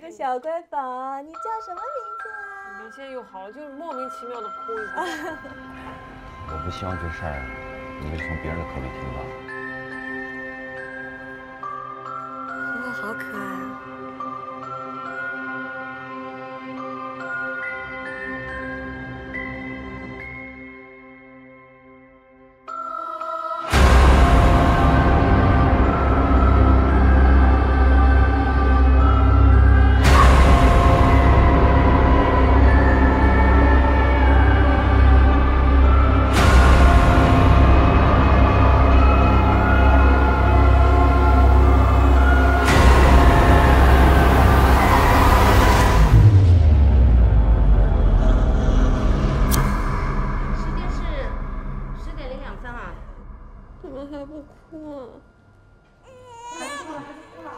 个小乖宝，你叫什么名字啊？你现在又好了，就是莫名其妙的哭一下。我不希望这事儿，你是从别人的口里听到。怎么还不哭啊？孩子哭了，还不哭了。